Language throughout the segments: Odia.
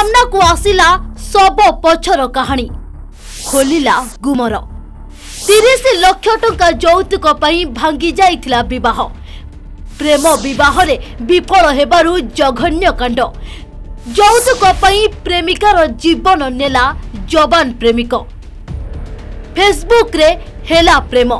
ସାମ୍ନାକୁ ଆସିଲା ଶବ ପଛର କାହାଣୀ। ଖୋଲିଲା ଗୁମର। ତିରିଶ ଲକ୍ଷ ଟଙ୍କା ଯୌତୁକ ପାଇଁ ଭାଙ୍ଗି ଯାଇଥିଲା ବିବାହ। ପ୍ରେମ ବିବାହରେ ବିଫଳ ହେବାରୁ ଜଘନ୍ୟ କାଣ୍ଡ। ଯୌତୁକ ପାଇଁ ପ୍ରେମିକାର ଜୀବନ ନେଲା ଯବାନ ପ୍ରେମିକ। ଫେସବୁକରେ ହେଲା ପ୍ରେମ।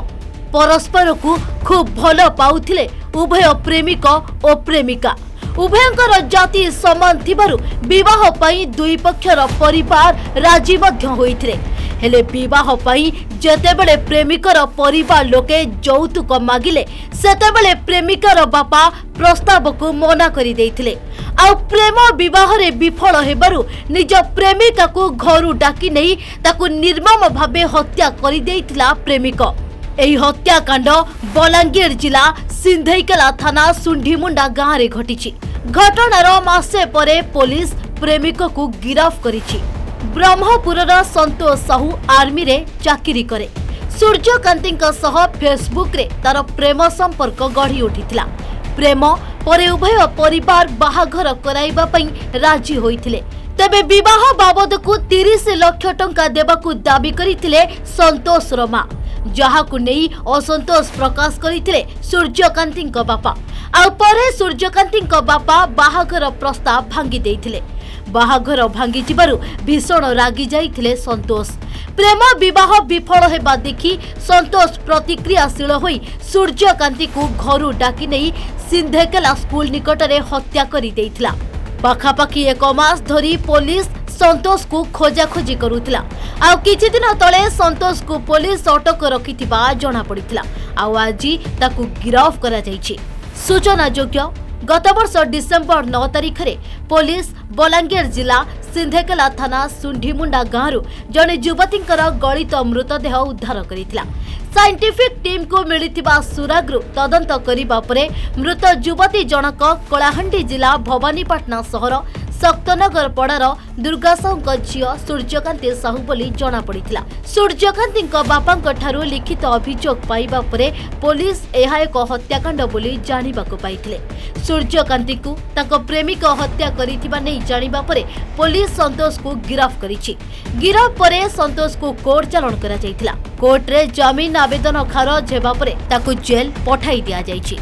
ପରସ୍ପରକୁ ଖୁବ୍ ଭଲ ପାଉଥିଲେ ଉଭୟ ପ୍ରେମିକ ଓ ପ୍ରେମିକା। ଉଭୟଙ୍କର ଜାତି ସମାନ ଥିବାରୁ ବିବାହ ପାଇଁ ଦୁଇ ପକ୍ଷର ପରିବାର ରାଜି ମଧ୍ୟ ହୋଇଥିଲେ। ହେଲେ ବିବାହ ପାଇଁ ଯେତେବେଳେ ପ୍ରେମିକର ପରିବାର ଲୋକେ ଯୌତୁକ ମାଗିଲେ ସେତେବେଳେ ପ୍ରେମିକାର ବାପା ପ୍ରସ୍ତାବକୁ ମନା କରିଦେଇଥିଲେ। ଆଉ ପ୍ରେମ ବିବାହରେ ବିଫଳ ହେବାରୁ ନିଜ ପ୍ରେମିକାକୁ ଘରୁ ଡାକି ନେଇ ତାକୁ ନିର୍ମମ ଭାବେ ହତ୍ୟା କରିଦେଇଥିଲା ପ୍ରେମିକ। ଏହି ହତ୍ୟାକାଣ୍ଡ ବଲାଙ୍ଗୀର ଜିଲ୍ଲା ସିନ୍ଧେଇକେଲା ଥାନା ସୁଣ୍ଡିମୁଣ୍ଡା ଗାଁରେ ଘଟିଛି ଘଟଣାର ମାସେ ପରେ ପୋଲିସ ପ୍ରେମିକକୁ ଗିରଫ କରିଛି ବ୍ରହ୍ମପୁରର ସନ୍ତୋଷ ସାହୁ ଆର୍ମିରେ ଚାକିରି କରେ। ସୂର୍ଯ୍ୟକାନ୍ତିଙ୍କ ସହ ଫେସବୁକରେ ତାର ପ୍ରେମ ସମ୍ପର୍କ ଗଢ଼ି ଉଠିଥିଲା। ପ୍ରେମ ପରେ ଉଭୟ ପରିବାର ବାହାଘର କରାଇବା ପାଇଁ ରାଜି ହୋଇଥିଲେ। ତେବେ ବିବାହ ବାବଦକୁ ତିରିଶ ଲକ୍ଷ ଟଙ୍କା ଦେବାକୁ ଦାବି କରିଥିଲେ ସନ୍ତୋଷର ମା। ଯାହାକୁ ନେଇ ଅସନ୍ତୋଷ ପ୍ରକାଶ କରିଥିଲେ ସୂର୍ଯ୍ୟକାନ୍ତିଙ୍କ ବାପା ଆଉ ପରେ ସୂର୍ଯ୍ୟକାନ୍ତିଙ୍କ ବାପା ବାହାଘର ପ୍ରସ୍ତାବ ଭାଙ୍ଗି ଦେଇଥିଲେ ବାହାଘର ଭାଙ୍ଗିଯିବାରୁ ଭୀଷଣ ରାଗି ଯାଇଥିଲେ ସନ୍ତୋଷ ପ୍ରେମ ବିବାହ ବିଫଳ ହେବା ଦେଖି ସନ୍ତୋଷ ପ୍ରତିକ୍ରିୟାଶୀଳ ହୋଇ ସୂର୍ଯ୍ୟକାନ୍ତିକୁ ଘରୁ ଡାକି ନେଇ ସିନ୍ଧେକେଲା ସ୍କୁଲ ନିକଟରେ ହତ୍ୟା କରିଦେଇଥିଲା। ପାଖାପାଖି ଏକ ମାସ ଧରି ପୋଲିସ ସନ୍ତୋଷକୁ ଖୋଜାଖୋଜି କରୁଥିଲା ଆଉ କିଛି ଦିନ ତଳେ ସନ୍ତୋଷକୁ ପୋଲିସ ଅଟକ ରଖିଥିବା ଜଣାପଡ଼ିଥିଲା ଆଉ ଆଜି ତାକୁ ଗିରଫ କରାଯାଇଛି ସୂଚନାଯୋଗ୍ୟ ଗତବର୍ଷ ଡିସେମ୍ବର ନଅ ତାରିଖରେ ପୋଲିସ ବଲାଙ୍ଗୀର ଜିଲ୍ଲା ସିନ୍ଧେକେଲା ଥାନା ସୁଣ୍ଡିମୁଣ୍ଡା ଗାଁରୁ ଜଣେ ଯୁବତୀଙ୍କର ଗଳିତ ମୃତଦେହ ଉଦ୍ଧାର କରିଥିଲା ସାଇଣ୍ଟିଫିକ୍ ଟିମ୍କୁ ମିଳିଥିବା ସୁରାଗରୁ ତଦନ୍ତ କରିବା ପରେ ମୃତ ଯୁବତୀ ଜଣକ କଳାହାଣ୍ଡି ଜିଲ୍ଲା ଭବାନୀପାଟଣା ସହର ଶକ୍ତନଗର ପଡ଼ାର ଦୁର୍ଗା ସାହୁଙ୍କ ଝିଅ ସୂର୍ଯ୍ୟକାନ୍ତି ସାହୁ ବୋଲି ଜଣାପଡ଼ିଥିଲା। ସୂର୍ଯ୍ୟକାନ୍ତିଙ୍କ ବାପାଙ୍କ ଠାରୁ ଲିଖିତ ଅଭିଯୋଗ ପାଇବା ପରେ ପୋଲିସ ଏହା ଏକ ହତ୍ୟାକାଣ୍ଡ ବୋଲି ଜାଣିବାକୁ ପାଇଥିଲେ। ସୂର୍ଯ୍ୟକାନ୍ତିଙ୍କୁ ତାଙ୍କ ପ୍ରେମିକ ହତ୍ୟା କରିଥିବା ନେଇ ଜାଣିବା ପରେ ପୋଲିସ ସନ୍ତୋଷକୁ ଗିରଫ କରିଛି। ଗିରଫ ପରେ ସନ୍ତୋଷକୁ କୋର୍ଟ ଚାଲାଣ କରାଯାଇଥିଲା। କୋର୍ଟରେ ଜାମିନ ଆବେଦନ ଖାରଜ ହେବା ପରେ ତାକୁ ଜେଲ୍ ପଠାଇ ଦିଆଯାଇଛି।